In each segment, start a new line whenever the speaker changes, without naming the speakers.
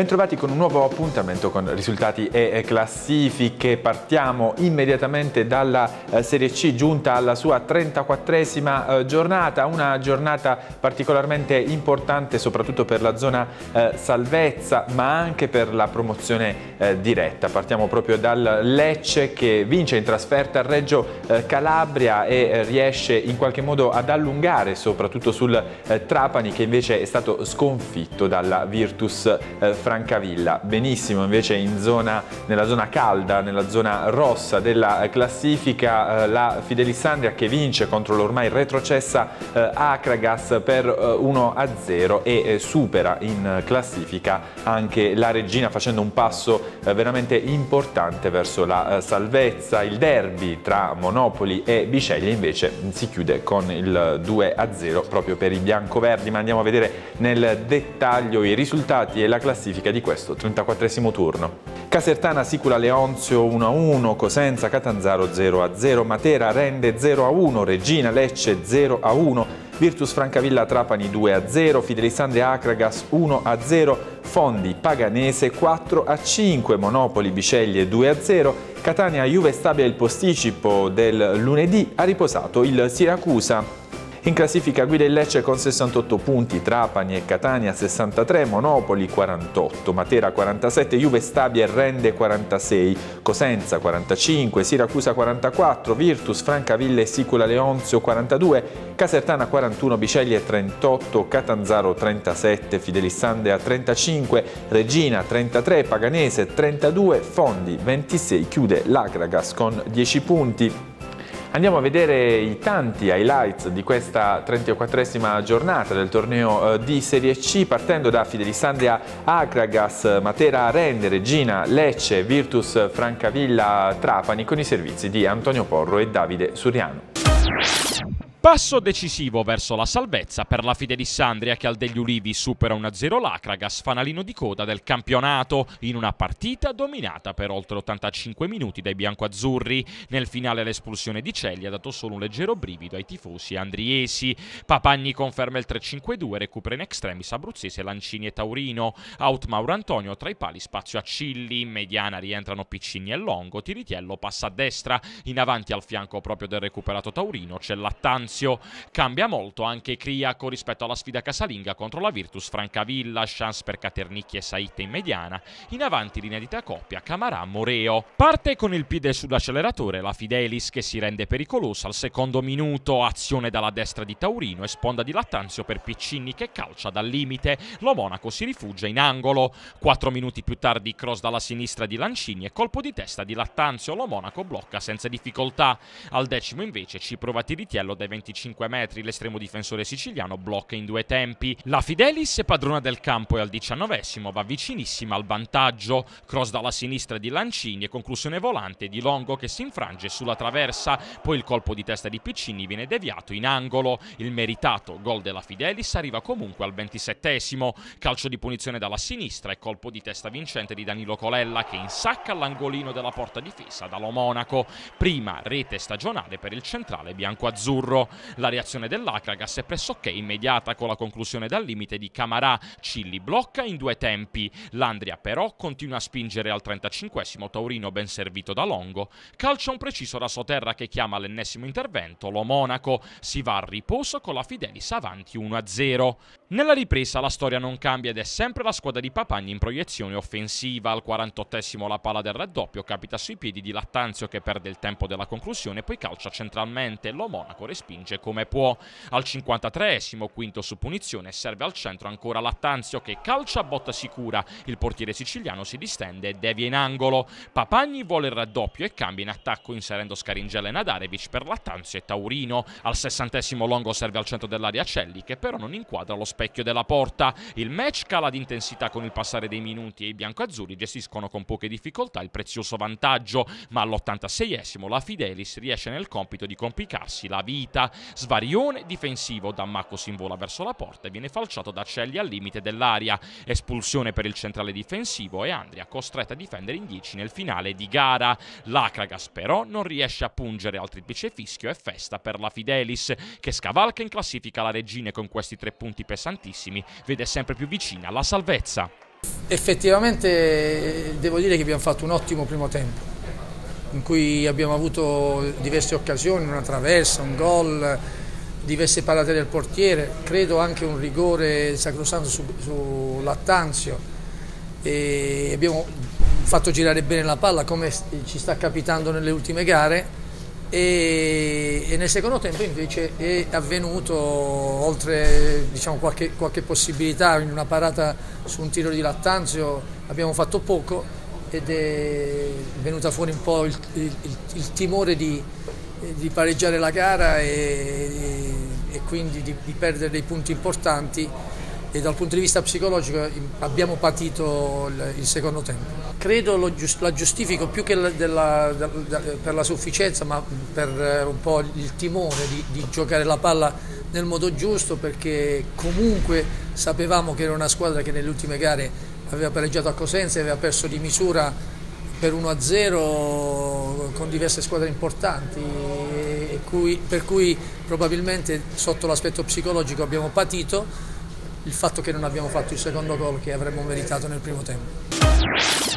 Bentrovati con un nuovo appuntamento con risultati e classifiche. Partiamo immediatamente dalla eh, Serie C giunta alla sua 34esima eh, giornata, una giornata particolarmente importante soprattutto per la zona eh, salvezza ma anche per la promozione diretta. Partiamo proprio dal Lecce che vince in trasferta a Reggio Calabria e riesce in qualche modo ad allungare soprattutto sul Trapani che invece è stato sconfitto dalla Virtus Francavilla. Benissimo invece zona, nella zona calda, nella zona rossa della classifica, eh, la Fidelissandria che vince contro l'ormai retrocessa eh, Acragas per 1-0 eh, e supera in classifica anche la Regina facendo un passo veramente importante verso la salvezza. Il derby tra Monopoli e Biceglie invece si chiude con il 2-0 proprio per i biancoverdi, ma andiamo a vedere nel dettaglio i risultati e la classifica classifica di questo 34 turno. Casertana Sicula Leonzio 1-1, Cosenza Catanzaro 0-0, Matera Rende 0-1, Regina Lecce 0-1, Virtus Francavilla Trapani 2-0, Fidelissandria Acragas 1-0, Fondi Paganese 4-5, Monopoli Biceglie 2-0, Catania Juve Stabia il posticipo del lunedì ha riposato il Siracusa in classifica guida il Lecce con 68 punti, Trapani e Catania 63, Monopoli 48, Matera 47, Juve Stabia e Rende 46, Cosenza 45, Siracusa 44, Virtus, Francaville e Sicula Leonzio 42, Casertana 41, Biceglie 38, Catanzaro 37, Fidelissandea 35, Regina 33, Paganese 32, Fondi 26, chiude l'Agragas con 10 punti. Andiamo a vedere i tanti highlights di questa 34esima giornata del torneo eh, di Serie C partendo da Fidelissandria Acragas, Matera Rende, Regina, Lecce, Virtus Francavilla Trapani con i servizi di Antonio Porro e Davide Suriano.
Passo decisivo verso la salvezza per la Fidelissandria che al degli Ulivi supera 1-0 l'Acragas, fanalino di coda del campionato, in una partita dominata per oltre 85 minuti dai biancoazzurri. Nel finale l'espulsione di Celli ha dato solo un leggero brivido ai tifosi andriesi. Papagni conferma il 3-5-2, recupera in extremis abruzzese Lancini e Taurino. Out Mauro Antonio tra i pali spazio a Cilli, in mediana rientrano Piccini e Longo, Tiritiello passa a destra, in avanti al fianco proprio del recuperato Taurino c'è Lattanzio Lazio. Cambia molto anche Criaco rispetto alla sfida casalinga contro la Virtus Francavilla, chance per Caternicchi e Saite in mediana. In avanti l'inedita coppia Camarà-Moreo. Parte con il piede sull'acceleratore la Fidelis che si rende pericolosa al secondo minuto, azione dalla destra di Taurino e sponda di Lattanzio per Piccini che calcia dal limite. Lo Monaco si rifugia in angolo. Quattro minuti più tardi cross dalla sinistra di Lancini e colpo di testa di Lattanzio. Lo Monaco blocca senza difficoltà. Al decimo invece ci prova Tiritiello dai 20 25 metri, l'estremo difensore siciliano blocca in due tempi. La Fidelis è padrona del campo e al diciannovesimo va vicinissima al vantaggio. Cross dalla sinistra di Lancini e conclusione volante di Longo che si infrange sulla traversa. Poi il colpo di testa di Piccini viene deviato in angolo. Il meritato gol della Fidelis arriva comunque al ventisettesimo. Calcio di punizione dalla sinistra e colpo di testa vincente di Danilo Colella che insacca l'angolino della porta difesa dallo Monaco. Prima rete stagionale per il centrale bianco-azzurro. La reazione dell'Acragas è pressoché immediata con la conclusione dal limite di Camarà. Cilli blocca in due tempi. L'Andria però continua a spingere al 35esimo Taurino ben servito da Longo. Calcia un preciso rasoterra che chiama all'ennesimo intervento. Lo Monaco si va a riposo con la Fidelis avanti 1-0. Nella ripresa la storia non cambia ed è sempre la squadra di Papagni in proiezione offensiva. Al 48esimo la palla del raddoppio capita sui piedi di Lattanzio che perde il tempo della conclusione, poi calcia centralmente. Lo Monaco respinge come può. Al 53esimo, quinto su punizione, serve al centro ancora Lattanzio che calcia a botta sicura. Il portiere siciliano si distende e devia in angolo. Papagni vuole il raddoppio e cambia in attacco inserendo Scaringella e Nadarevic per Lattanzio e Taurino. Al 60esimo Longo serve al centro dell'area Celli che però non inquadra lo specchio della porta. Il match cala di intensità con il passare dei minuti e i biancoazzurri gestiscono con poche difficoltà il prezioso vantaggio, ma all'86esimo la Fidelis riesce nel compito di complicarsi la vita. Svarione difensivo, Dammacco si invola verso la porta e viene falciato da Celli al limite dell'aria. Espulsione per il centrale difensivo e Andria costretta a difendere in 10 nel finale di gara. L'Acragas però non riesce a pungere al triplice fischio e festa per la Fidelis che scavalca in classifica la Regina con questi tre punti pesanti pesantissimi vede sempre più vicina la salvezza.
Effettivamente devo dire che abbiamo fatto un ottimo primo tempo, in cui abbiamo avuto diverse occasioni, una traversa, un gol, diverse parate del portiere, credo anche un rigore sacrosanto su, su Lattanzio e abbiamo fatto girare bene la palla come ci sta capitando nelle ultime gare. E, e nel secondo tempo invece è avvenuto oltre diciamo, qualche, qualche possibilità in una parata su un tiro di Lattanzio abbiamo fatto poco ed è venuta fuori un po' il, il, il timore di, di, pareggiare la gara e, e quindi di, di perdere dei punti importanti e dal punto di vista psicologico abbiamo patito il, il secondo tempo. Credo lo, la giustifico più che la, della, da, da, per la sufficienza, ma per eh, un po' il timore di, di, giocare la palla nel modo giusto, perché comunque sapevamo che era una squadra che nelle ultime gare aveva pareggiato a Cosenza e aveva perso di misura per 1-0 con diverse squadre importanti, cui, per cui probabilmente sotto l'aspetto psicologico abbiamo patito il fatto che non abbiamo fatto il secondo gol che avremmo meritato nel primo tempo.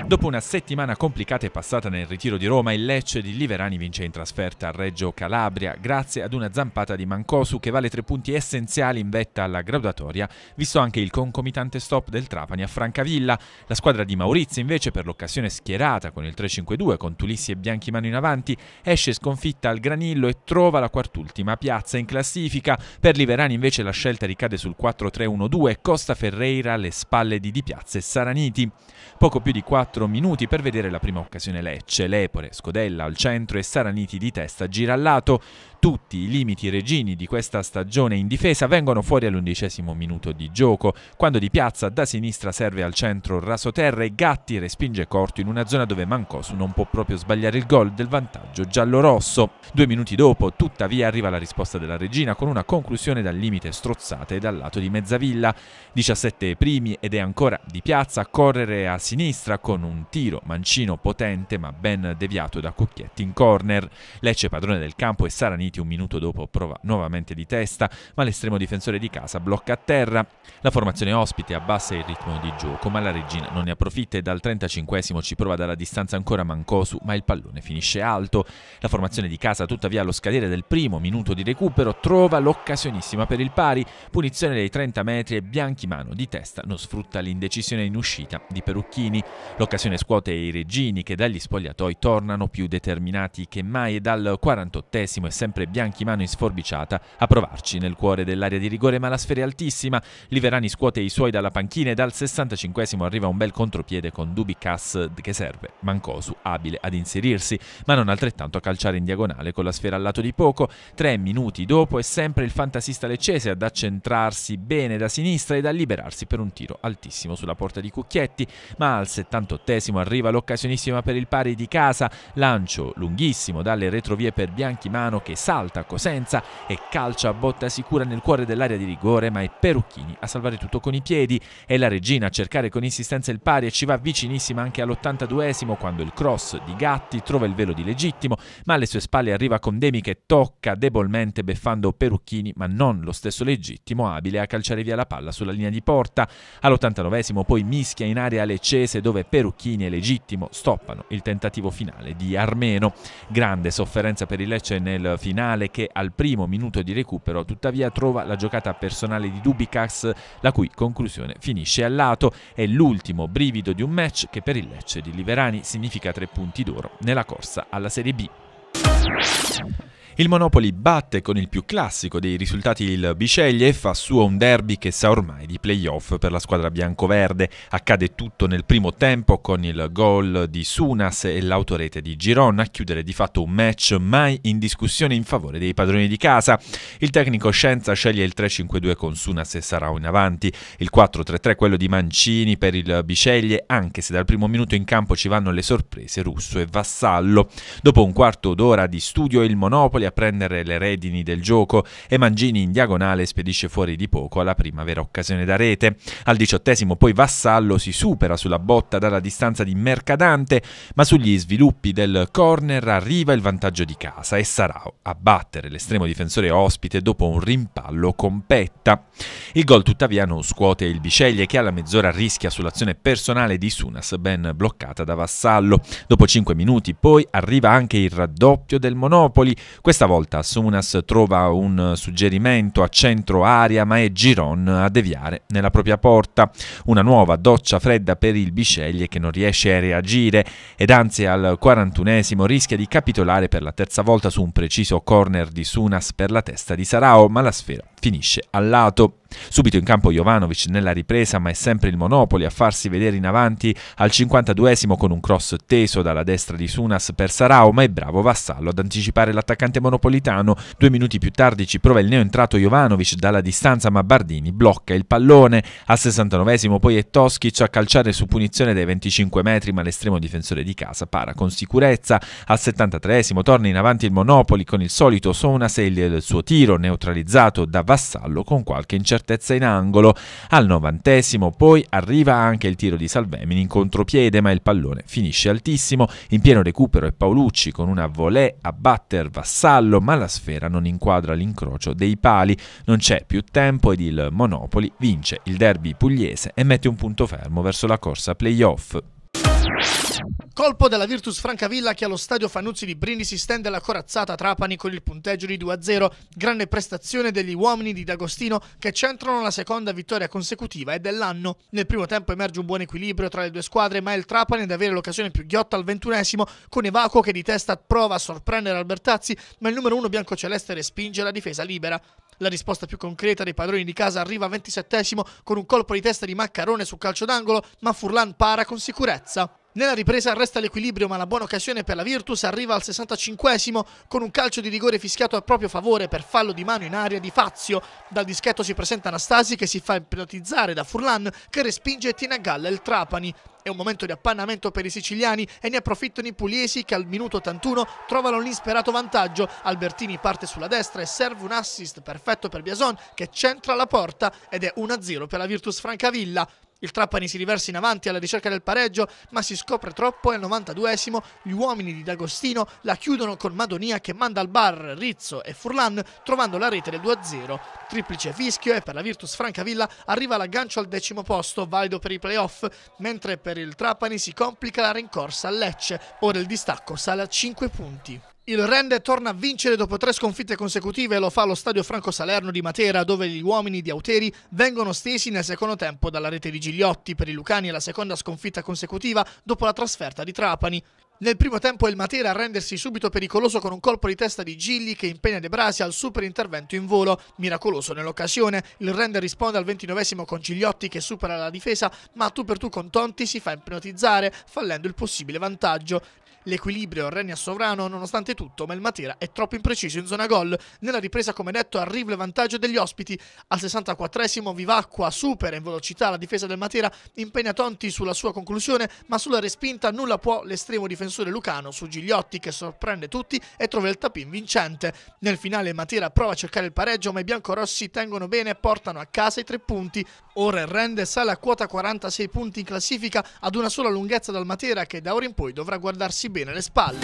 Dopo una settimana complicata e passata nel ritiro di Roma, il Lecce di Liverani vince in trasferta a Reggio Calabria grazie ad una zampata di Mancosu che vale tre punti essenziali in vetta alla graduatoria, visto anche il concomitante stop del Trapani a Francavilla. La squadra di Maurizio invece per l'occasione schierata con il 3-5-2 con Tulissi e Bianchimano in avanti esce sconfitta al Granillo e trova la quartultima piazza in classifica. Per Liverani invece la scelta ricade sul 4-3-1-2 Costa Ferreira alle spalle di Di Piazza e Saraniti. Poco più di 4 minuti per vedere la prima occasione Lecce, Lepore, Scodella al centro e Saraniti di testa gira al lato tutti i limiti regini di questa stagione in difesa vengono fuori all'undicesimo minuto di gioco, quando di piazza da sinistra serve al centro rasoterra e Gatti respinge corto in una zona dove Mancosu non può proprio sbagliare il gol del vantaggio giallo-rosso. Due minuti dopo, tuttavia, arriva la risposta della regina con una conclusione dal limite strozzata e dal lato di Mezzavilla. 17 primi ed è ancora di piazza a correre a sinistra con un tiro mancino potente ma ben deviato da Cucchietti in corner. Lecce padrone del campo e Saraniti Uniti un minuto dopo prova nuovamente di testa, ma l'estremo difensore di casa blocca a terra. La formazione ospite abbassa il ritmo di gioco, ma la regina non ne approfitta e dal 35 ci prova dalla distanza ancora Mancosu, ma il pallone finisce alto. La formazione di casa, tuttavia, allo scadere del primo minuto di recupero, trova l'occasionissima per il pari. Punizione dei 30 metri e Bianchimano di testa non sfrutta l'indecisione in uscita di Perucchini. L'occasione scuote i regini che dagli spogliatoi tornano più determinati che mai e dal 48 è sempre sempre Bianchimano in sforbiciata a provarci nel cuore dell'area di rigore, ma la sfera è altissima. Liverani scuote i suoi dalla panchina e dal 65 arriva un bel contropiede con Dubicas che serve Mancosu, abile ad inserirsi, ma non altrettanto a calciare in diagonale con la sfera al lato di poco. Tre minuti dopo è sempre il fantasista leccese ad accentrarsi bene da sinistra ed a liberarsi per un tiro altissimo sulla porta di Cucchietti, ma al 78 arriva l'occasionissima per il pari di casa, lancio lunghissimo dalle retrovie per Bianchimano che sa salta Cosenza e calcia a botta sicura nel cuore dell'area di rigore, ma è Perucchini a salvare tutto con i piedi. È la regina a cercare con insistenza il pari e ci va vicinissima anche all'82esimo quando il cross di Gatti trova il velo di legittimo, ma alle sue spalle arriva Condemi che tocca debolmente beffando Perucchini, ma non lo stesso legittimo, abile a calciare via la palla sulla linea di porta. All'89esimo poi mischia in area leccese dove Perucchini e legittimo stoppano il tentativo finale di Armeno. Grande sofferenza per il Lecce nel finale finale che al primo minuto di recupero tuttavia trova la giocata personale di Dubicas la cui conclusione finisce al lato. È l'ultimo brivido di un match che per il Lecce di Liverani significa tre punti d'oro nella corsa alla Serie B. Il Monopoli batte con il più classico dei risultati il Biceglie e fa suo un derby che sa ormai di playoff per la squadra biancoverde. Accade tutto nel primo tempo con il gol di Sunas e l'autorete di Giron a chiudere di fatto un match mai in discussione in favore dei padroni di casa. Il tecnico Scienza sceglie il 3-5-2 con Sunas e Sarao in avanti, il 4-3-3 quello di Mancini per il Biceglie, anche se dal primo minuto in campo ci vanno le sorprese Russo e Vassallo. Dopo un quarto d'ora di studio il Monopoli Monopoli a prendere le redini del gioco e Mangini in diagonale spedisce fuori di poco alla prima vera occasione da rete. Al diciottesimo poi Vassallo si supera sulla botta dalla distanza di Mercadante, ma sugli sviluppi del corner arriva il vantaggio di casa e Sarao a battere l'estremo difensore ospite dopo un rimpallo con Petta. Il gol tuttavia non scuote il Bisceglie che alla mezz'ora rischia sull'azione personale di Sunas ben bloccata da Vassallo. Dopo 5 minuti poi arriva anche il raddoppio del Monopoli. Questa volta Sunas trova un suggerimento a centro aria ma è Giron a deviare nella propria porta. Una nuova doccia fredda per il Bisceglie che non riesce a reagire ed anzi al 41esimo rischia di capitolare per la terza volta su un preciso corner di Sunas per la testa di Sarao ma la sfera finisce al lato. Subito in campo Jovanovic nella ripresa, ma è sempre il Monopoli a farsi vedere in avanti al 52esimo con un cross teso dalla destra di Sunas per Sarao, ma è bravo Vassallo ad anticipare l'attaccante monopolitano. Due minuti più tardi ci prova il neoentrato Jovanovic dalla distanza, ma Bardini blocca il pallone. Al 69esimo poi è Toskic a calciare su punizione dai 25 metri, ma l'estremo difensore di casa para con sicurezza. Al 73esimo torna in avanti il Monopoli con il solito Sonas e il suo tiro neutralizzato da Vassallo con qualche incertezza certezza in angolo. Al novantesimo poi arriva anche il tiro di Salvemini in contropiede, ma il pallone finisce altissimo. In pieno recupero è Paolucci con una volée a batter Vassallo, ma la sfera non inquadra l'incrocio dei pali. Non c'è più tempo ed il Monopoli vince il derby pugliese e mette un punto fermo verso la corsa playoff.
Colpo della Virtus Francavilla che allo stadio Fanuzzi di Brindisi stende la corazzata Trapani con il punteggio di 2-0. Grande prestazione degli uomini di D'Agostino che centrano la seconda vittoria consecutiva e dell'anno. Nel primo tempo emerge un buon equilibrio tra le due squadre, ma è il Trapani ad avere l'occasione più ghiotta al ventunesimo con Evacuo che di testa prova a sorprendere Albertazzi, ma il numero uno biancoceleste respinge la difesa libera. La risposta più concreta dei padroni di casa arriva al 27 con un colpo di testa di Maccarone su calcio d'angolo, ma Furlan para con sicurezza. Nella ripresa resta l'equilibrio, ma la buona occasione per la Virtus arriva al 65esimo con un calcio di rigore fischiato a proprio favore per fallo di mano in aria di Fazio. Dal dischetto si presenta Anastasi che si fa ipnotizzare da Furlan che respinge e tiene a galla il Trapani. È un momento di appannamento per i siciliani e ne approfittano i pugliesi che al minuto 81 trovano l'insperato vantaggio. Albertini parte sulla destra e serve un assist perfetto per Biason che centra la porta ed è 1-0 per la Virtus Francavilla. Il Trapani si riversa in avanti alla ricerca del pareggio, ma si scopre troppo e al 92esimo gli uomini di D'Agostino la chiudono con Madonia che manda al bar Rizzo e Furlan trovando la rete del 2-0. Triplice fischio e per la Virtus Francavilla arriva l'aggancio al decimo posto, valido per i playoff, mentre per il Trapani si complica la rincorsa a Lecce. Ora il distacco sale a 5 punti. Il Rende torna a vincere dopo tre sconfitte consecutive e lo fa allo stadio Franco Salerno di Matera, dove gli uomini di Auteri vengono stesi nel secondo tempo dalla rete di Gigliotti. Per i Lucani è la seconda sconfitta consecutiva dopo la trasferta di Trapani. Nel primo tempo è il Matera a rendersi subito pericoloso con un colpo di testa di Gilli che impegna De Brasi al super intervento in volo. Miracoloso nell'occasione, il render risponde al ventinovesimo con Gigliotti che supera la difesa, ma tu per tu con Tonti si fa ipnotizzare, fallendo il possibile vantaggio. L'equilibrio regna sovrano nonostante tutto, ma il Matera è troppo impreciso in zona gol. Nella ripresa, come detto, arriva il vantaggio degli ospiti. Al 64esimo Vivacqua supera in velocità la difesa del Matera, impegna Tonti sulla sua conclusione, ma sulla respinta nulla può l'estremo difensore Lucano su Gigliotti che sorprende tutti e trova il tapin vincente. Nel finale Matera prova a cercare il pareggio, ma i biancorossi tengono bene e portano a casa i tre punti. Ora il Rende sale a quota 46 punti in classifica ad una sola lunghezza dal Matera che da ora in poi dovrà guardarsi bene le spalle.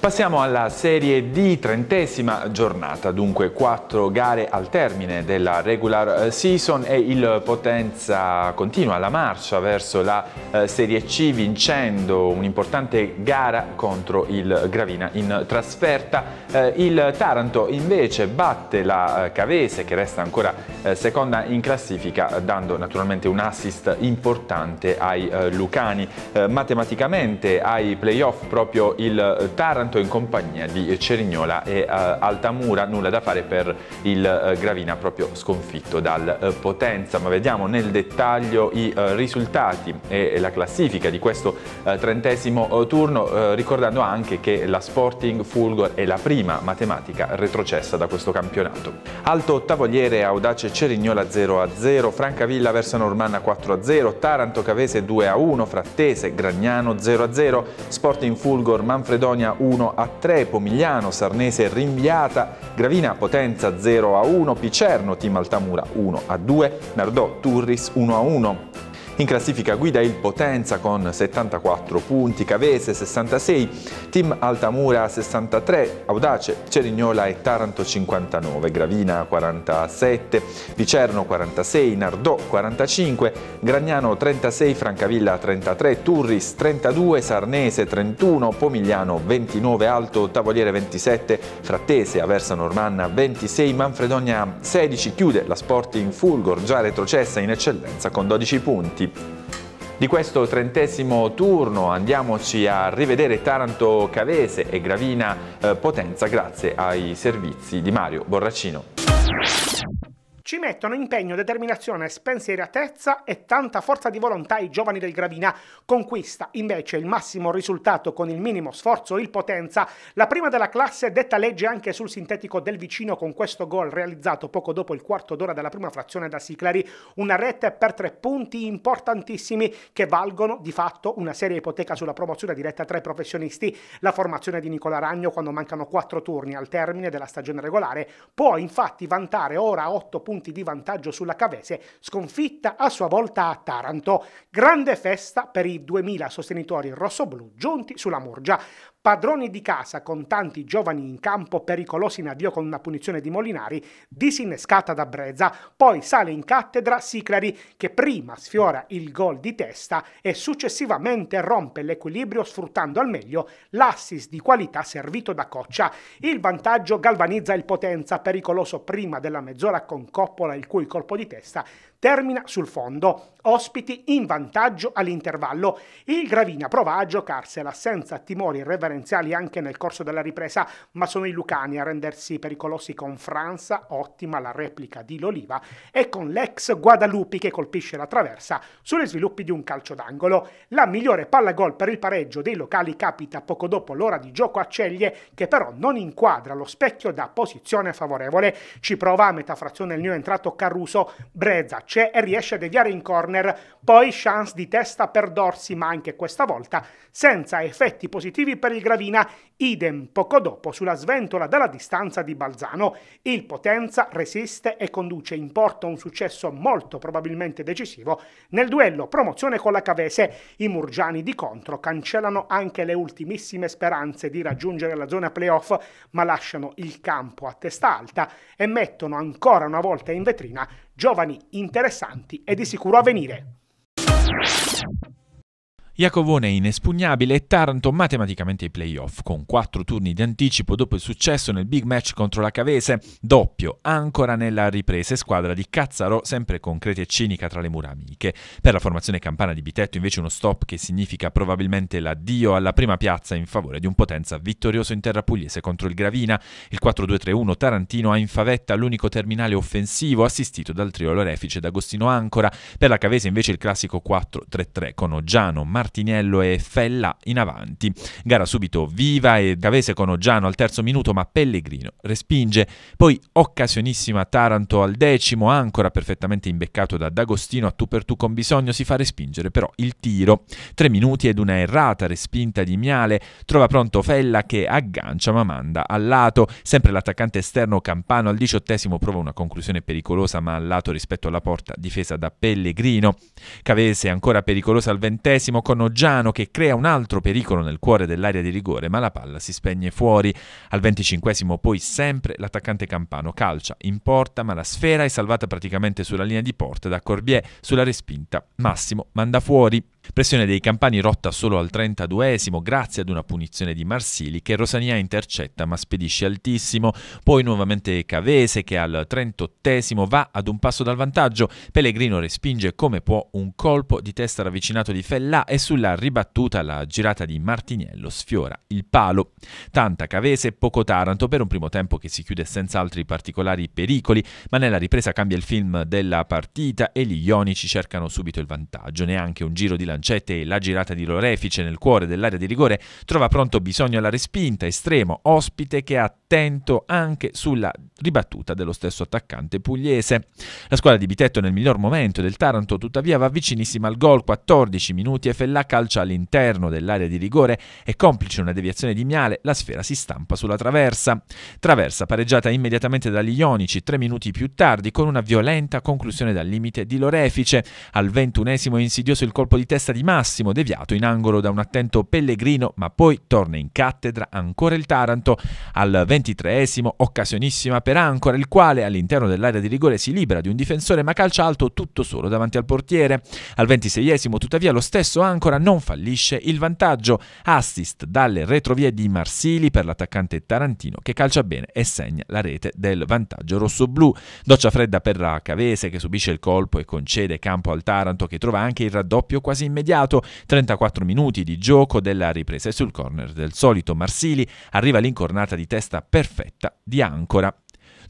Passiamo alla Serie D, trentesima giornata, dunque quattro gare al termine della regular eh, season e il Potenza continua la marcia verso la eh, Serie C vincendo un'importante gara contro il Gravina in trasferta. Eh, il Taranto invece batte la Cavese che resta ancora seconda in classifica dando naturalmente un assist importante ai Lucani. Matematicamente ai playoff proprio il Taranto Taranto in compagnia di Cerignola e Altamura, nulla da fare per il Gravina proprio sconfitto dal Potenza, ma vediamo nel dettaglio i risultati e la classifica di questo trentesimo turno, ricordando anche che la Sporting Fulgor è la prima matematica retrocessa da questo campionato. Alto Tavoliere Audace Cerignola 0-0, Francavilla verso Normanna 4-0, Taranto Cavese 2-1, Frattese Gragnano 0-0, Sporting Fulgor Manfredonia 1-3, Pomigliano Sarnese rinviata, Gravina Potenza 0-1, Picerno Team Altamura 1-2, Nardò Turris 1-1. In classifica guida il Potenza con 74 punti, Cavese 66, Team Altamura 63, Audace, Cerignola e Taranto 59, Gravina 47, Vicerno 46, Nardò 45, Gragnano 36, Francavilla 33, Turris 32, Sarnese 31, Pomigliano 29, Alto Tavoliere 27, Frattese, Aversa Normanna 26, Manfredonia 16, chiude la Sporting Fulgor già retrocessa in eccellenza con 12 punti. Di questo trentesimo turno andiamoci a rivedere Taranto Cavese e Gravina eh, Potenza grazie ai servizi di Mario Borracino
ci mettono impegno, determinazione, spensieratezza e tanta forza di volontà i giovani del Gravina. Conquista invece il massimo risultato con il minimo sforzo il Potenza. La prima della classe detta legge anche sul sintetico del vicino con questo gol realizzato poco dopo il quarto d'ora della prima frazione da Siclari. Una rete per tre punti importantissimi che valgono di fatto una seria ipoteca sulla promozione diretta tra i professionisti. La formazione di Nicola Ragno quando mancano quattro turni al termine della stagione regolare può infatti vantare ora otto punti punti di vantaggio sulla Cavese, sconfitta a sua volta a Taranto. Grande festa per i 2000 sostenitori rossoblù giunti sulla Murgia. Padroni di casa con tanti giovani in campo, pericolosi in avvio con una punizione di Molinari, disinnescata da Brezza, poi sale in cattedra Siclari che prima sfiora il gol di testa e successivamente rompe l'equilibrio sfruttando al meglio l'assist di qualità servito da Coccia. Il vantaggio galvanizza il Potenza, pericoloso prima della mezz'ora con Coppola il cui colpo di testa termina sul fondo. Ospiti in vantaggio all'intervallo. Il Gravina prova a giocarsela senza timori reverenziali anche nel corso della ripresa, ma sono i Lucani a rendersi pericolosi con Franza, ottima la replica di Loliva, e con l'ex Guadalupi che colpisce la traversa sugli sviluppi di un calcio d'angolo. La migliore palla gol per il pareggio dei locali capita poco dopo l'ora di gioco a Ceglie, che però non inquadra lo specchio da posizione favorevole. Ci prova a metà frazione il neo entrato Caruso, Brezza c'è e riesce a deviare in corner, poi chance di testa per Dorsi, ma anche questa volta senza effetti positivi per il Gravina, idem poco dopo sulla sventola dalla distanza di Balzano. Il Potenza resiste e conduce in porto un successo molto probabilmente decisivo nel duello promozione con la Cavese. I Murgiani di contro cancellano anche le ultimissime speranze di raggiungere la zona playoff, ma lasciano il campo a testa alta e mettono ancora una volta in vetrina giovani interessanti e di sicuro a venire.
Iacovone inespugnabile e Taranto matematicamente ai playoff, con quattro turni di anticipo dopo il successo nel big match contro la Cavese, doppio ancora nella ripresa e squadra di Cazzaro sempre concreta e cinica tra le mura amiche. Per la formazione campana di Bitetto invece uno stop che significa probabilmente l'addio alla prima piazza in favore di un Potenza vittorioso in terra pugliese contro il Gravina. Il 4-2-3-1 Tarantino ha in favetta l'unico terminale offensivo assistito dal trio Lorefice d'Agostino Ancora. Per la Cavese invece il classico 4-3-3 con Oggiano, Martino Martiniello e Fella in avanti. Gara subito viva e Gavese con Oggiano al terzo minuto, ma Pellegrino respinge. Poi occasionissima Taranto al decimo, ancora perfettamente imbeccato da D'Agostino a tu per tu con bisogno, si fa respingere però il tiro. Tre minuti ed una errata respinta di Miale, trova pronto Fella che aggancia ma manda al lato. Sempre l'attaccante esterno Campano al diciottesimo prova una conclusione pericolosa ma al lato rispetto alla porta difesa da Pellegrino. Cavese ancora pericolosa al ventesimo con Giano che crea un altro pericolo nel cuore dell'area di rigore, ma la palla si spegne fuori. Al venticinquesimo poi sempre l'attaccante Campano calcia in porta, ma la sfera è salvata praticamente sulla linea di porta da Corbier sulla respinta. Massimo manda fuori. Pressione dei campani rotta solo al 32esimo grazie ad una punizione di Marsili che Rosania intercetta ma spedisce altissimo. Poi nuovamente Cavese che al 38esimo va ad un passo dal vantaggio. Pellegrino respinge come può un colpo di testa ravvicinato di Fellà e sulla ribattuta la girata di Martiniello sfiora il palo. Tanta Cavese poco Taranto per un primo tempo che si chiude senza altri particolari pericoli, ma nella ripresa cambia il film della partita e gli ionici cercano subito il vantaggio. Neanche un giro di lanciato lancette e la girata di Lorefice nel cuore dell'area di rigore trova pronto bisogno alla respinta, estremo, ospite che è attento anche sulla ribattuta dello stesso attaccante pugliese. La squadra di Bitetto nel miglior momento del Taranto tuttavia va vicinissima al gol, 14 minuti e Fellà calcia all'interno dell'area di rigore e complice una deviazione di Miale, la sfera si stampa sulla traversa. Traversa pareggiata immediatamente dagli Ionici tre minuti più tardi con una violenta conclusione dal limite di Lorefice. Al ventunesimo insidioso il colpo di testa di Massimo, deviato in angolo da un attento Pellegrino, ma poi torna in cattedra ancora il Taranto. Al ventitreesimo, occasionissima per Ancora, il quale all'interno dell'area di rigore si libera di un difensore ma calcia alto tutto solo davanti al portiere. Al ventiseiesimo, tuttavia, lo stesso Ancora non fallisce il vantaggio. Assist dalle retrovie di Marsili per l'attaccante tarantino che calcia bene e segna la rete del vantaggio rosso-blu. Doccia fredda per la Cavese che subisce il colpo e concede campo al Taranto che trova anche il raddoppio quasi immediato immediato, 34 minuti di gioco della ripresa e sul corner del solito Marsili arriva l'incornata di testa perfetta di Ancora.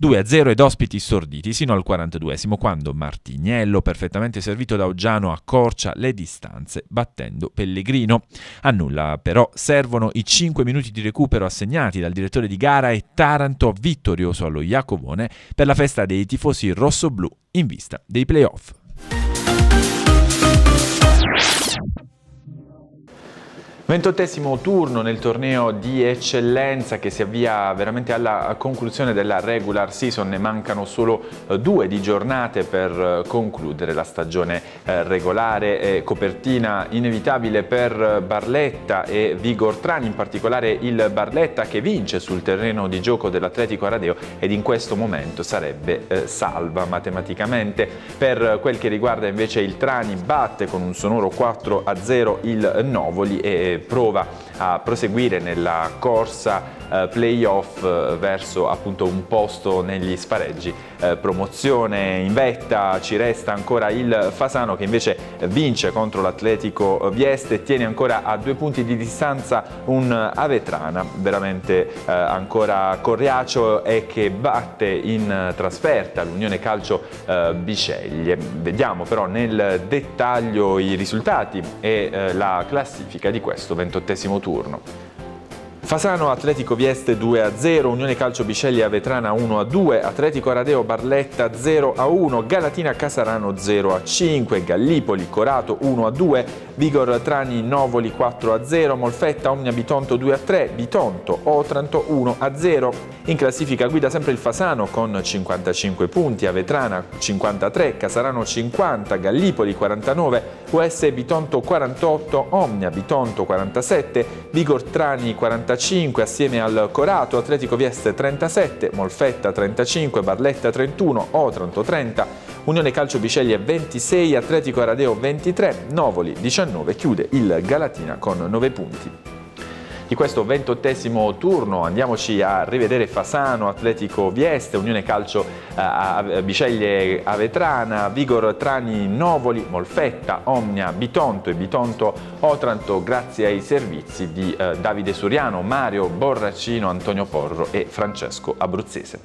2-0 ed ospiti sorditi sino al 42esimo quando Martignello, perfettamente servito da Oggiano, accorcia le distanze battendo Pellegrino. A nulla però servono i 5 minuti di recupero assegnati dal direttore di gara e Taranto vittorioso allo Iacovone per la festa dei tifosi rossoblù in vista dei playoff.
Ventottesimo turno nel torneo di eccellenza che si avvia veramente alla conclusione della regular season, ne mancano solo eh, due di giornate per eh, concludere la stagione eh, regolare, copertina inevitabile per Barletta e Vigor Trani, in particolare il Barletta che vince sul terreno di gioco dell'Atletico Aradeo ed in questo momento sarebbe salva matematicamente. Per quel che riguarda invece il Trani batte con un sonoro 4 a 0 il Novoli e prova a proseguire nella corsa playoff eh, verso appunto un posto negli spareggi. Eh, promozione in vetta ci resta ancora il Fasano che invece vince contro l'Atletico Vieste e tiene ancora a due punti di distanza un Avetrana veramente eh, ancora coriaceo e che batte in trasferta l'Unione Calcio eh, Biceglie. Vediamo però nel dettaglio i risultati e eh, la classifica di questo ventottesimo turno Fasano Atletico Vieste 2-0, Unione Calcio Biceglia Vetrana 1-2, Atletico Aradeo Barletta 0-1, Galatina Casarano 0-5, Gallipoli Corato 1-2, Vigor Trani Novoli 4-0, Molfetta Omnia Bitonto 2-3, Bitonto Otranto 1-0. In classifica guida sempre il Fasano con 55 punti, Avetrana 53, Casarano 50, Gallipoli 49, US Bitonto 48, Omnia Bitonto 47, Vigor Trani 45, 35 assieme al Corato, Atletico Vieste 37, Molfetta 35, Barletta 31, Otranto 30, Unione Calcio Biceglie 26, Atletico Aradeo 23, Novoli 19 chiude il Galatina con 9 punti di questo ventottesimo turno. Andiamoci a rivedere Fasano, Atletico Vieste, Unione Calcio eh, Biceglie Avetrana, Vigor Trani Novoli, Molfetta, Omnia, Bitonto e Bitonto Otranto grazie ai servizi di eh, Davide Suriano, Mario Borracino, Antonio Porro e Francesco Abruzzese.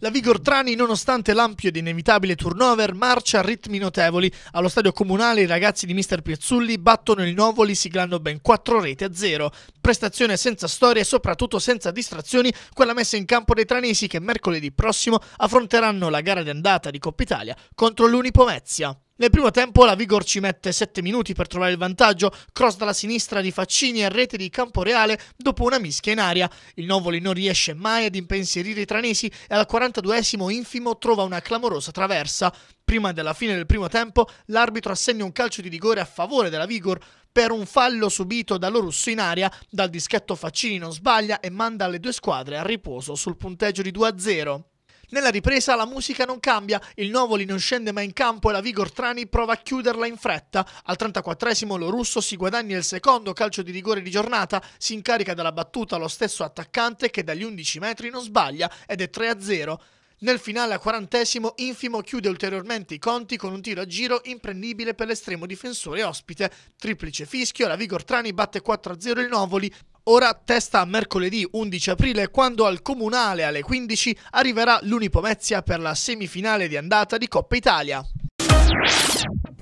La Vigor Trani, nonostante l'ampio ed inevitabile turnover, marcia a ritmi notevoli. Allo stadio comunale i ragazzi di Mister Piazzulli battono il Novoli siglando ben 4 reti a 0. Prestazione senza storia e soprattutto senza distrazioni, quella messa in campo dei tranesi che mercoledì prossimo affronteranno la gara di andata di Coppa Italia contro l'Unipomezia. Nel primo tempo la Vigor ci mette 7 minuti per trovare il vantaggio, cross dalla sinistra di Faccini e rete di Camporeale dopo una mischia in aria. Il Novoli non riesce mai ad impensierire i tranesi e al 42esimo infimo trova una clamorosa traversa. Prima della fine del primo tempo l'arbitro assegna un calcio di rigore a favore della Vigor per un fallo subito dallo russo in aria. Dal dischetto Faccini non sbaglia e manda le due squadre a riposo sul punteggio di 2-0. Nella ripresa la musica non cambia, il Novoli non scende mai in campo e la Vigor Trani prova a chiuderla in fretta. Al 34esimo lo russo si guadagna il secondo calcio di rigore di giornata, si incarica della battuta lo stesso attaccante che dagli 11 metri non sbaglia ed è 3-0. Nel finale a quarantesimo Infimo chiude ulteriormente i conti con un tiro a giro imprendibile per l'estremo difensore ospite. Triplice fischio, la Vigor Trani batte 4-0 il Novoli, Ora testa a mercoledì 11 aprile quando al Comunale alle 15 arriverà l'Unipomezia per la semifinale di andata di Coppa Italia.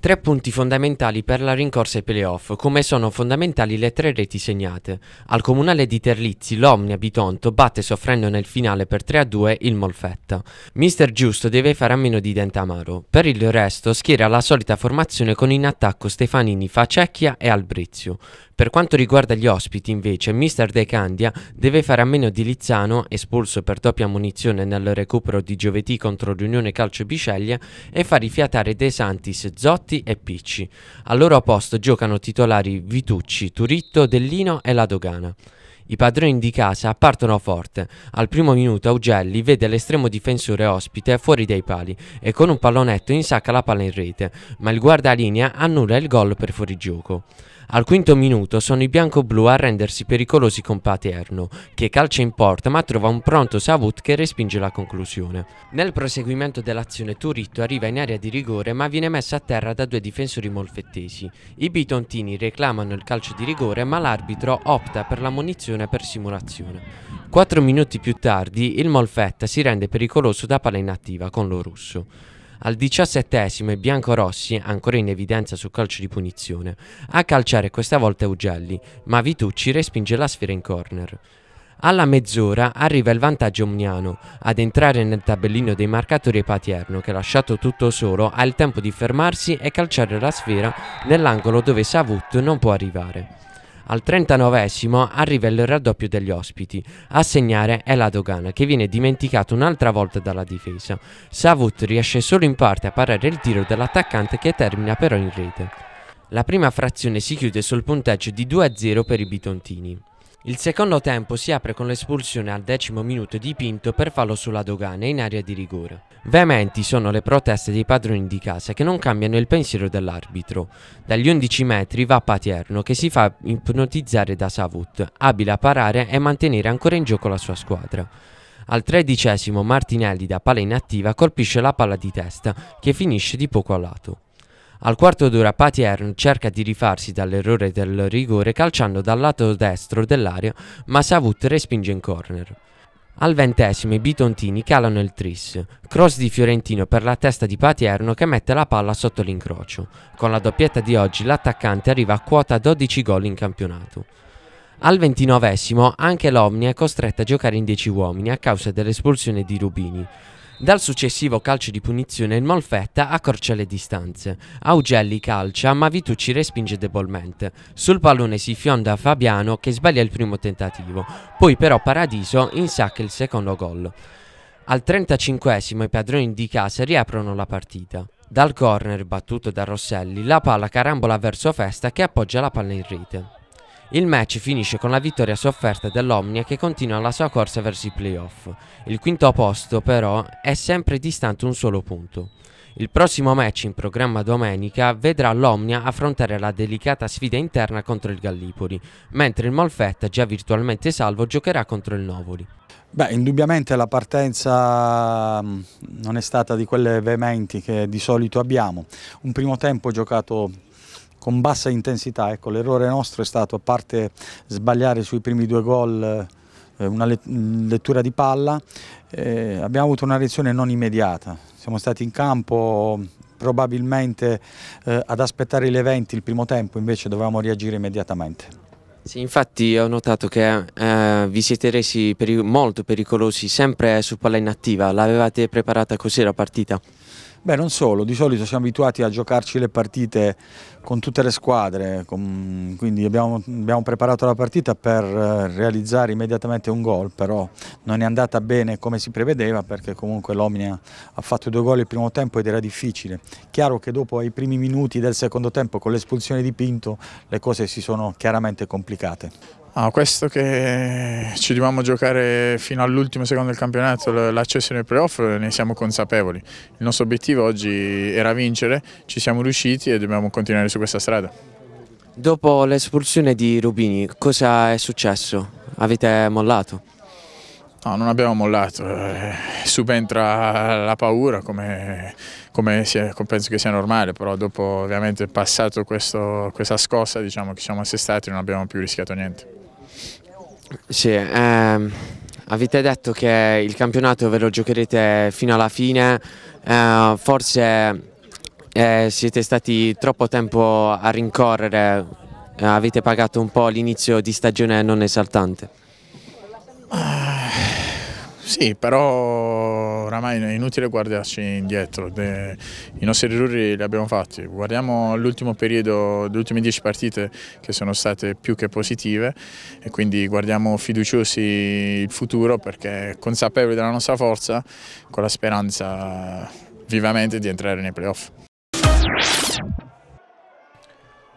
Tre punti fondamentali per la rincorsa ai playoff, come sono fondamentali le tre reti segnate. Al comunale di Terlizzi l'Omnia Bitonto batte soffrendo nel finale per 3-2 il Molfetta. Mister Giusto deve fare a meno di Dentamaro. Per il resto schiera la solita formazione con in attacco Stefanini, Facecchia e Albrizio. Per quanto riguarda gli ospiti, invece, Mister De Candia deve fare a meno di Lizzano, espulso per doppia munizione nel recupero di giovedì contro l'Unione Calcio Biceglie, e fa rifiatare De Santis, Zotti e Picci. Al loro posto giocano titolari Vitucci, Turitto, Dellino e La Dogana. I padroni di casa partono forte. Al primo minuto Augelli vede l'estremo difensore ospite fuori dai pali e con un pallonetto insacca la palla in rete, ma il guardalinea annulla il gol per fuorigioco. Al quinto minuto sono i bianco-blu a rendersi pericolosi con Paterno, che calcia in porta ma trova un pronto Savut che respinge la conclusione. Nel proseguimento dell'azione Turitto arriva in area di rigore ma viene messo a terra da due difensori molfettesi. I bitontini reclamano il calcio di rigore ma l'arbitro opta per la munizione per simulazione. Quattro minuti più tardi il Molfetta si rende pericoloso da palla inattiva con lo russo. Al diciassettesimo i biancorossi, ancora in evidenza sul calcio di punizione, a calciare questa volta Ugelli, ma Vitucci respinge la sfera in corner. Alla mezz'ora arriva il vantaggio omniano. Ad entrare nel tabellino dei marcatori Patierno, che lasciato tutto solo, ha il tempo di fermarsi e calciare la sfera nell'angolo dove Savut non può arrivare. Al 39esimo arriva il raddoppio degli ospiti. A segnare è la dogana, che viene dimenticato un'altra volta dalla difesa. Savut riesce solo in parte a parare il tiro dell'attaccante che termina però in rete. La prima frazione si chiude sul punteggio di 2-0 per i bitontini. Il secondo tempo si apre con l'espulsione al decimo minuto di Pinto per fallo sulla dogana in area di rigore. Veementi sono le proteste dei padroni di casa che non cambiano il pensiero dell'arbitro. Dagli 11 metri va Patierno che si fa ipnotizzare da Savut, abile a parare e mantenere ancora in gioco la sua squadra. Al tredicesimo Martinelli da palla inattiva colpisce la palla di testa che finisce di poco a lato. Al quarto d'ora Patierno cerca di rifarsi dall'errore del rigore calciando dal lato destro dell'area, ma Savut respinge in corner. Al ventesimo i bitontini calano il tris. Cross di Fiorentino per la testa di Patierno che mette la palla sotto l'incrocio. Con la doppietta di oggi l'attaccante arriva a quota 12 gol in campionato. Al ventinovesimo anche l'Omni è costretta a giocare in 10 uomini a causa dell'espulsione di Rubini. Dal successivo calcio di punizione il Molfetta accorcia le distanze. Augelli calcia ma Vitucci respinge debolmente. Sul pallone si fionda Fabiano che sbaglia il primo tentativo. Poi però Paradiso insacca il secondo gol. Al 35esimo i padroni di casa riaprono la partita. Dal corner battuto da Rosselli la palla carambola verso Festa che appoggia la palla in rete. Il match finisce con la vittoria sofferta dell'Omnia che continua la sua corsa verso i playoff. Il quinto posto però è sempre distante un solo punto. Il prossimo match in programma domenica vedrà l'Omnia affrontare la delicata sfida interna contro il Gallipoli, mentre il Molfetta, già virtualmente salvo, giocherà contro il Novoli.
Beh, indubbiamente la partenza mm, non è stata di quelle veementi che di solito abbiamo. Un primo tempo giocato con bassa intensità. Ecco, l'errore nostro è stato, a parte sbagliare sui primi due gol, eh, una lettura di palla, eh, abbiamo avuto una reazione non immediata. Siamo stati in campo probabilmente eh, ad aspettare gli eventi il primo tempo, invece dovevamo reagire immediatamente.
Sì, infatti ho notato che eh, vi siete resi peri molto pericolosi sempre su palla inattiva, l'avevate preparata così la partita?
Beh, non solo, di solito siamo abituati a giocarci le partite con tutte le squadre, con, quindi abbiamo, abbiamo, preparato la partita per eh, realizzare immediatamente un gol, però non è andata bene come si prevedeva perché comunque l'Omnia ha fatto due gol il primo tempo ed era difficile. Chiaro che dopo i primi minuti del secondo tempo con l'espulsione di Pinto le cose si sono chiaramente complicate.
Ah, questo che ci dobbiamo giocare fino all'ultimo secondo del campionato, l'accesso nei playoff, ne siamo consapevoli. Il nostro obiettivo oggi era vincere, ci siamo riusciti e dobbiamo continuare su questa strada.
Dopo l'espulsione di Rubini, cosa è successo? Avete mollato?
No, non abbiamo mollato, eh, subentra la paura come, come sia, penso che sia normale, però dopo ovviamente passato questo, questa scossa diciamo che siamo assestati e non abbiamo più rischiato niente.
Sì, ehm, avete detto che il campionato ve lo giocherete fino alla fine, eh, forse eh, siete stati troppo tempo a rincorrere, eh, avete pagato un po' l'inizio di stagione non esaltante.
Sì, però oramai è inutile guardarci indietro, i nostri errori li abbiamo fatti, guardiamo l'ultimo periodo, le ultime dieci partite che sono state più che positive e quindi guardiamo fiduciosi il futuro perché consapevoli della nostra forza con la speranza vivamente di entrare nei playoff.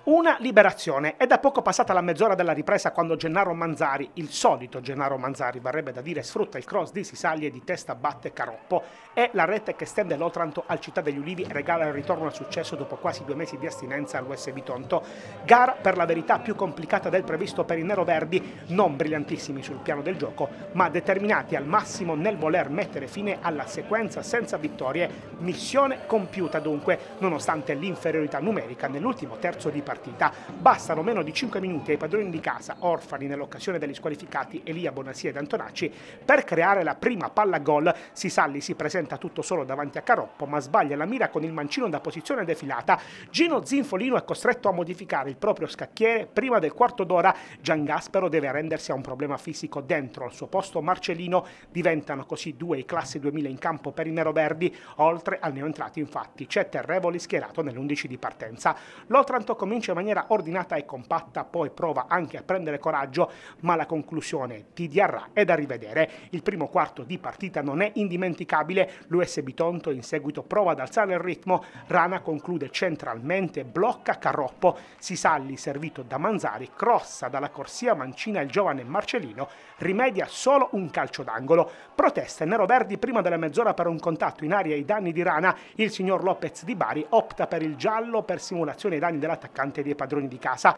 Una liberazione. È da poco passata la mezz'ora della ripresa quando Gennaro Manzari, il solito Gennaro Manzari, varrebbe da dire, sfrutta il cross di Sisagli e di testa batte Caroppo. È la rete che stende l'Otranto al Città degli Ulivi e regala il ritorno al successo dopo quasi due mesi di astinenza all'USB Tonto. Gara per la verità più complicata del previsto per i neroverdi, non brillantissimi sul piano del gioco, ma determinati al massimo nel voler mettere fine alla sequenza senza vittorie. Missione compiuta dunque, nonostante l'inferiorità numerica nell'ultimo terzo di partita partita. Bastano meno di 5 minuti ai padroni di casa, orfani nell'occasione degli squalificati Elia Bonassia ed Antonacci, per creare la prima palla gol. Sisalli si presenta tutto solo davanti a Caroppo, ma sbaglia la mira con il mancino da posizione defilata. Gino Zinfolino è costretto a modificare il proprio scacchiere. Prima del quarto d'ora Gian Gaspero deve arrendersi a un problema fisico dentro. Al suo posto Marcellino diventano così due i classi 2000 in campo per i neroverdi, oltre al neoentrati infatti c'è Terrevoli schierato nell'11 di partenza. L'Otranto comincia comincia in maniera ordinata e compatta, poi prova anche a prendere coraggio, ma la conclusione ti diarrà è da rivedere. Il primo quarto di partita non è indimenticabile, l'USB Tonto in seguito prova ad alzare il ritmo, Rana conclude centralmente, blocca Carroppo, Sisalli servito da Manzari, crossa dalla corsia mancina il giovane Marcellino, rimedia solo un calcio d'angolo. Proteste neroverdi prima della mezz'ora per un contatto in aria ai danni di Rana, il signor Lopez di Bari opta per il giallo per simulazione ai danni dell'attaccante dei padroni di casa.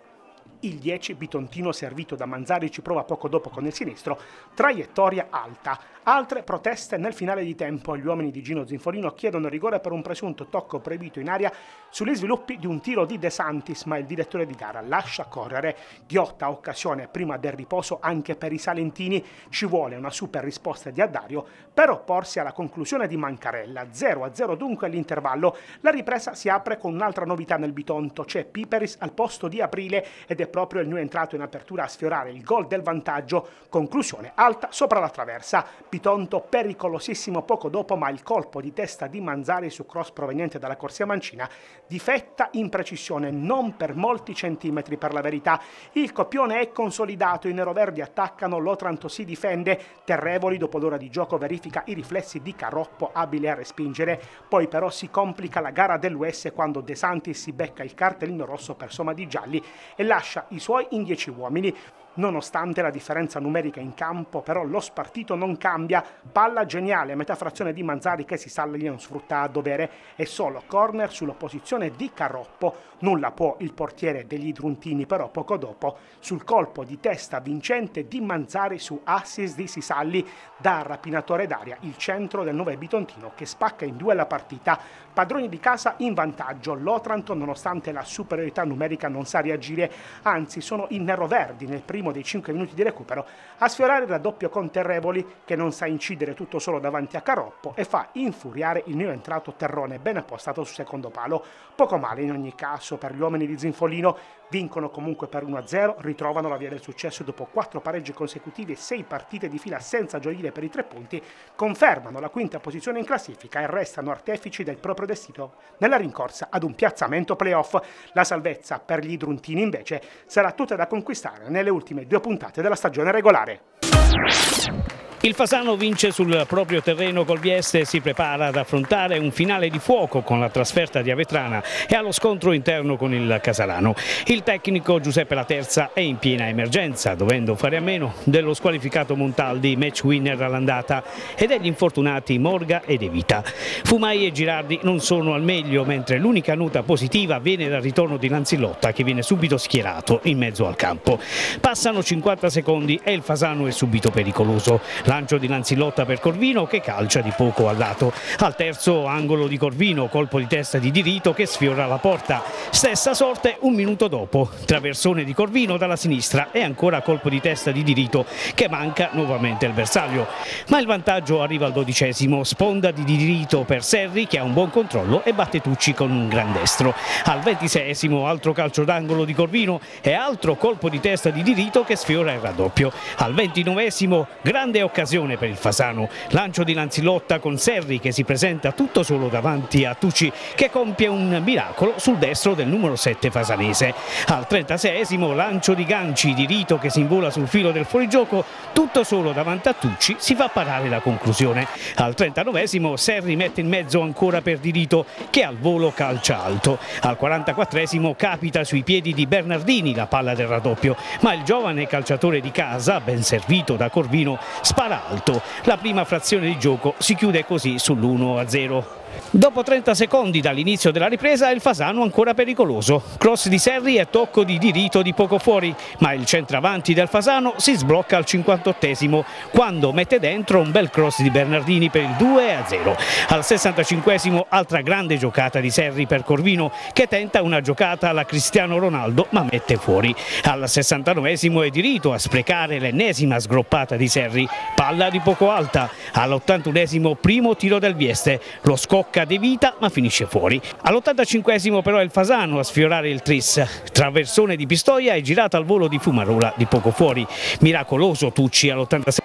Il 10 Bitontino servito da Manzari ci prova poco dopo con il sinistro, traiettoria alta. Altre proteste nel finale di tempo. Gli uomini di Gino Zinfolino chiedono rigore per un presunto tocco proibito in aria sugli sviluppi di un tiro di De Santis, ma il direttore di gara lascia correre. Ghiotta occasione prima del riposo anche per i salentini. Ci vuole una super risposta di Addario per opporsi alla conclusione di Mancarella. 0-0 dunque all'intervallo. La ripresa si apre con un'altra novità nel Bitonto. C'è Piperis al posto di Aprile ed è proprio il new entrato in apertura a sfiorare il gol del vantaggio. Conclusione alta sopra la traversa. Pitonto pericolosissimo poco dopo, ma il colpo di testa di Manzari su cross proveniente dalla corsia mancina difetta in precisione, non per molti centimetri per la verità. Il copione è consolidato, i neroverdi attaccano, l'Otranto si difende, Terrevoli dopo l'ora di gioco verifica i riflessi di Caroppo abile a respingere, poi però si complica la gara dell'US quando De Santis si becca il cartellino rosso per somma di gialli e lascia i suoi in dieci uomini. Nonostante la differenza numerica in campo, però lo spartito non cambia. Palla geniale, metà frazione di Manzari che si sale non sfrutta a dovere e solo corner sull'opposizione di Carroppo. Nulla può il portiere degli Druntini, però poco dopo, sul colpo di testa vincente di Manzari su assist di Sisalli, da rapinatore d'aria il centro del 9 Bitontino che spacca in due la partita. Padroni di casa in vantaggio. L'Otranto, nonostante la superiorità numerica, non sa reagire, anzi sono i neroverdi nel primo primo dei 5 minuti di recupero, a sfiorare il raddoppio con Terrevoli che non sa incidere tutto solo davanti a Caroppo e fa infuriare il neo entrato Terrone ben appostato sul secondo palo. Poco male in ogni caso per gli uomini di Zinfolino, vincono comunque per 1-0, ritrovano la via del successo dopo 4 pareggi consecutivi e 6 partite di fila senza gioire per i 3 punti, confermano la quinta posizione in classifica e restano artefici del proprio destino nella rincorsa ad un piazzamento playoff. La salvezza per gli Druntini invece sarà tutta da conquistare nelle ultime due puntate della stagione regolare.
Il Fasano vince sul proprio terreno col Vieste e si prepara ad affrontare un finale di fuoco con la trasferta di Avetrana e allo scontro interno con il Casalano. Il tecnico Giuseppe La Terza è in piena emergenza, dovendo fare a meno dello squalificato Montaldi, match winner all'andata, e degli infortunati Morga e De Vita. Fumai e Girardi non sono al meglio, mentre l'unica nota positiva viene dal ritorno di Lanzillotta che viene subito schierato in mezzo al campo. Passano 50 secondi e il Fasano è subito pericoloso. Lancio di Lanzillotta per Corvino che calcia di poco al lato. Al terzo angolo di Corvino, colpo di testa di Dirito che sfiora la porta. Stessa sorte un minuto dopo. Traversone di Corvino dalla sinistra e ancora colpo di testa di Dirito che manca nuovamente il bersaglio. Ma il vantaggio arriva al dodicesimo. Sponda di Dirito per Serri che ha un buon controllo e batte Tucci con un gran destro. Al ventisesimo altro calcio d'angolo di Corvino e altro colpo di testa di Dirito che sfiora il raddoppio. Al ventinovesimo grande occasione occasione per il Fasano. Lancio di Lanzilotta con Serri che si presenta tutto solo davanti a Tucci che compie un miracolo sul destro del numero 7 fasanese. Al 36esimo lancio di Ganci di Rito che si invola sul filo del fuorigioco, tutto solo davanti a Tucci si fa parare la conclusione. Al 39esimo Serri mette in mezzo ancora per Di Rito che al volo calcia alto. Al 44esimo capita sui piedi di Bernardini la palla del raddoppio, ma il giovane calciatore di casa, ben servito da Corvino, spara alto. La prima frazione di gioco si chiude così sull'1-0. Dopo 30 secondi dall'inizio della ripresa il Fasano ancora pericoloso. Cross di Serri e tocco di Dirito di poco fuori, ma il centravanti del Fasano si sblocca al 58esimo quando mette dentro un bel cross di Bernardini per il 2-0. Al 65esimo altra grande giocata di Serri per Corvino che tenta una giocata alla Cristiano Ronaldo ma mette fuori. Al 69esimo è Dirito a sprecare l'ennesima sgroppata di Serri, palla di poco alta. All'81esimo primo tiro del Vieste, lo scopre tocca De Vita ma finisce fuori. All'85 però è il Fasano a sfiorare il tris. Traversone di Pistoia è girata al volo di Fumarola di poco fuori. Miracoloso Tucci all'86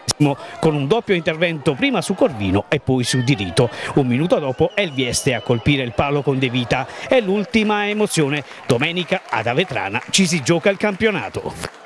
con un doppio intervento prima su Corvino e poi su Dirito. Un minuto dopo è il Vieste a colpire il palo con De Vita. È l'ultima emozione. Domenica ad Avetrana ci si gioca il campionato.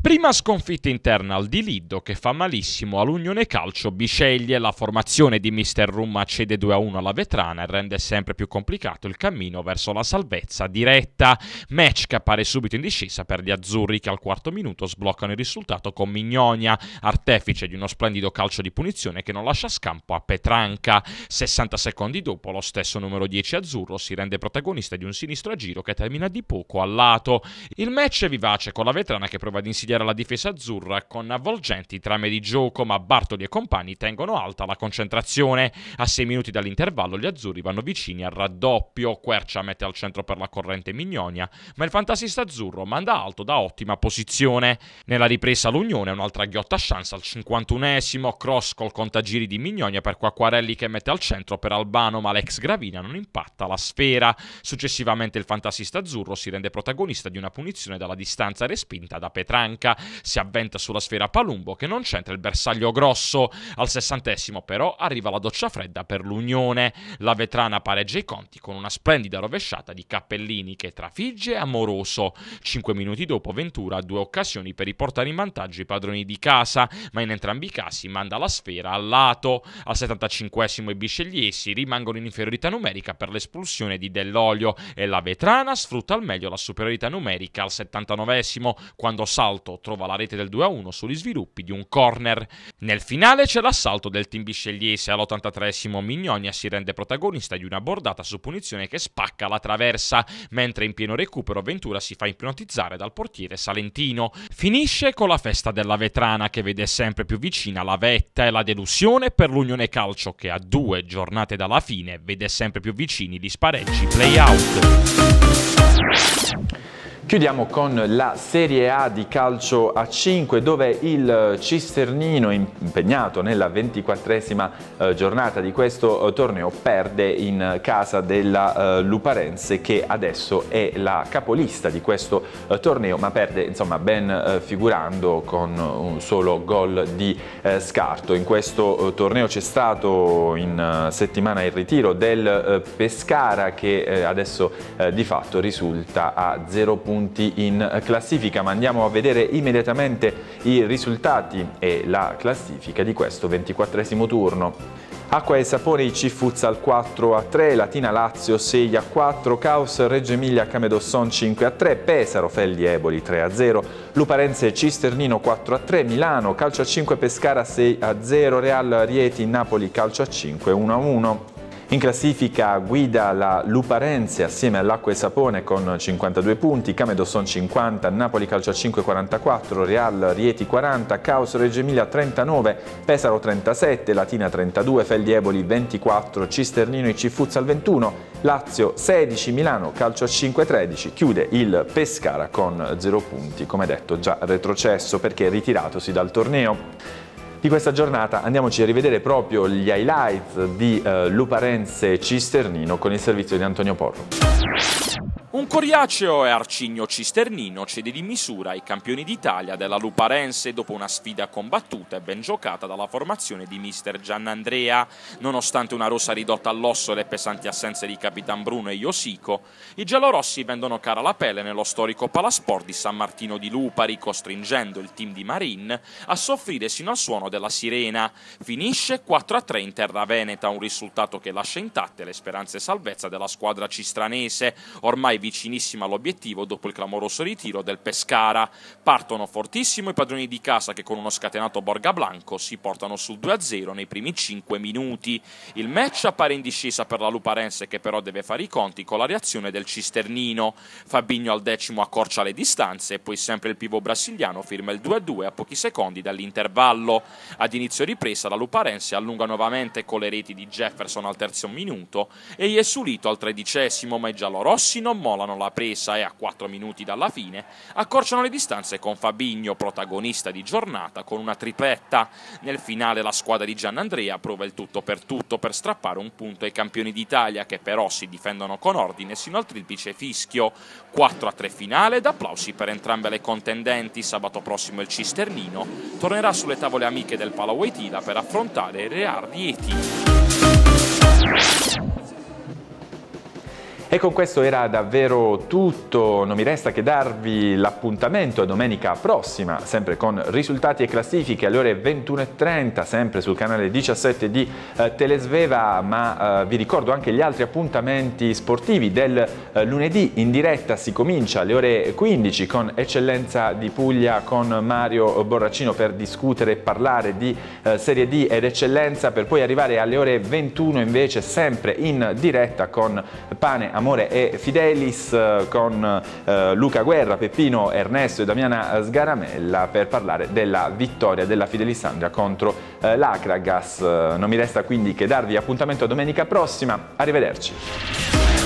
Prima sconfitta interna al Di Liddo che fa malissimo all'Unione Calcio Bisceglie, la formazione di Mister Rum cede 2-1 alla Vetrana e rende sempre più complicato il cammino verso la salvezza diretta. Match che appare subito in discesa per gli azzurri che al quarto minuto sbloccano il risultato con Mignonia, artefice di uno splendido calcio di punizione che non lascia scampo a Petranca. 60 secondi dopo lo stesso numero 10 azzurro si rende protagonista di un sinistro a giro che termina di poco al lato. Il match è vivace con la Vetrana che prova ad insidiare la difesa azzurra con avvolgenti trame di gioco, ma Bartoli e compagni tengono alta la concentrazione. A 6 minuti dall'intervallo gli azzurri vanno vicini al raddoppio, Quercia mette al centro per la corrente Mignonia, ma il fantasista azzurro manda alto da ottima posizione. Nella ripresa l'Unione un'altra ghiotta chance al 51esimo, cross col contagiri di Mignonia per Quacquarelli che mette al centro per Albano, ma l'ex Gravina non impatta la sfera. Successivamente il fantasista azzurro si rende protagonista di una punizione dalla distanza respinta da Petranca. Si avventa sulla sfera Palumbo che non c'entra il bersaglio grosso. Al sessantesimo però arriva la doccia fredda per l'Unione. La vetrana pareggia i conti con una splendida rovesciata di Cappellini che trafigge amoroso. Cinque minuti dopo Ventura ha due occasioni per riportare in vantaggio i padroni di casa, ma in entrambi i casi manda la sfera al lato. Al 75esimo i biscegliesi rimangono in inferiorità numerica per l'espulsione di Dell'Olio e la vetrana sfrutta al meglio la superiorità numerica al 79esimo quando Salto trova la rete del 2-1 sugli sviluppi di un corner. Nel finale c'è l'assalto del team biscegliese all'83esimo Mignonia si rende protagonista di una bordata su punizione che spacca la traversa, mentre in pieno recupero Ventura si fa ipnotizzare dal portiere salentino. Finisce con la festa della vetrana che vede sempre più vicina la vetta e la delusione per l'Unione Calcio che a due giornate dalla fine vede sempre più vicini gli spareggi play-out.
Chiudiamo con la Serie A di calcio a 5 dove il Cisternino impegnato nella 24esima eh, giornata di questo eh, torneo perde in casa della eh, Luparense che adesso è la capolista di questo torneo ma perde insomma ben figurando con un solo gol di scarto. In questo torneo c'è stato in settimana il ritiro del Pescara che adesso di fatto risulta a 0 punti punti in classifica, ma andiamo a vedere immediatamente i risultati e la classifica di questo 24 turno. Acqua e Sapone IC Futsal 4 a 3, Latina Lazio 6 a 4, Caos Reggio Emilia Camedosson 5 a 3, Pesaro Felli Eboli 3 a 0, Luparenze Cisternino 4 a 3, Milano Calcio a 5 Pescara 6 a 0, Real Rieti Napoli Calcio a 5 1 a 1. In classifica guida la Luparense assieme all'Acqua e Sapone con 52 punti, Camedosson 50, Napoli Calcio a 5 44, Real Rieti 40, Caos Reggio Emilia 39, Pesaro 37, Latina 32, Feldi Eboli 24, Cisternino e Cifuzzal 21, Lazio 16, Milano Calcio a 5 13, chiude il Pescara con 0 punti, come detto già retrocesso perché ritiratosi dal torneo di questa giornata andiamoci a rivedere proprio gli highlights di eh, Luparense Cisternino con il servizio di Antonio Porro.
Un coriaceo e arcigno cisternino cede di misura ai campioni d'Italia della Luparense dopo una sfida combattuta e ben giocata dalla formazione di mister Giannandrea. Nonostante una rosa ridotta all'osso e le pesanti assenze di Capitan Bruno e Iosico, i giallorossi vendono cara la pelle nello storico palasport di San Martino di Lupari, costringendo il team di Marin a soffrire sino al suono della sirena. Finisce 4-3 in terra veneta, un risultato che lascia intatte le speranze e salvezza della squadra cistranese, ormai vicinissima all'obiettivo dopo il clamoroso ritiro del Pescara. Partono fortissimo i padroni di casa che con uno scatenato Borga Blanco si portano sul 2-0 nei primi 5 minuti. Il match appare in discesa per la Luparense che però deve fare i conti con la reazione del Cisternino. Fabigno al decimo accorcia le distanze e poi sempre il pivo brasiliano firma il 2-2 a pochi secondi dall'intervallo. Ad inizio ripresa la Luparense allunga nuovamente con le reti di Jefferson al terzo minuto e Iesulito al tredicesimo ma i giallorossi non mollano mollano la presa e a 4 minuti dalla fine accorciano le distanze con Fabigno, protagonista di giornata, con una tripletta. Nel finale la squadra di Giannandrea prova il tutto per tutto per strappare un punto ai campioni d'Italia che però si difendono con ordine sino al triplice fischio. 4 a 3 finale ed applausi per entrambe le contendenti. Sabato prossimo il Cisternino tornerà sulle tavole amiche del Palawetila per affrontare il Real Rieti.
E con questo era davvero tutto, non mi resta che darvi l'appuntamento a domenica prossima, sempre con risultati e classifiche alle ore 21.30, sempre sul canale 17 di eh, Telesveva, ma eh, vi ricordo anche gli altri appuntamenti sportivi del eh, lunedì in diretta. Si comincia alle ore 15 con Eccellenza di Puglia con Mario Borracino per discutere e parlare di eh, Serie D ed Eccellenza per poi arrivare alle ore 21 invece sempre in diretta con Pane Amore e Fidelis eh, con eh, Luca Guerra, Peppino Ernesto e Damiana Sgaramella per parlare della vittoria della Fidelisandria contro eh, l'Acragas. Non mi resta quindi che darvi appuntamento domenica prossima. Arrivederci.